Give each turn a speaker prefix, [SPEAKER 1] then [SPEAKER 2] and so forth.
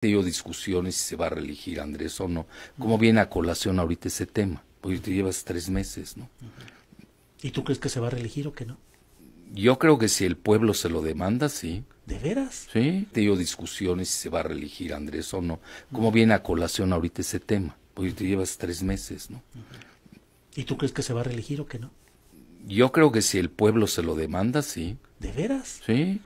[SPEAKER 1] tenido discusiones si se va a reelegir Andrés o no. ¿Cómo viene a colación ahorita ese tema? Porque te llevas tres meses, ¿no?
[SPEAKER 2] ¿Y tú crees que se va a reelegir o que no?
[SPEAKER 1] Yo creo que si el pueblo se lo demanda, sí.
[SPEAKER 2] ¿De veras?
[SPEAKER 1] Sí. He tenido discusiones si se va a reelegir Andrés o no. ¿Cómo viene a colación ahorita ese tema? Porque te llevas tres meses, ¿no?
[SPEAKER 2] ¿Y tú crees que se va a reelegir o que no?
[SPEAKER 1] Yo creo que si el pueblo se lo demanda, sí.
[SPEAKER 2] ¿De veras?
[SPEAKER 1] Sí.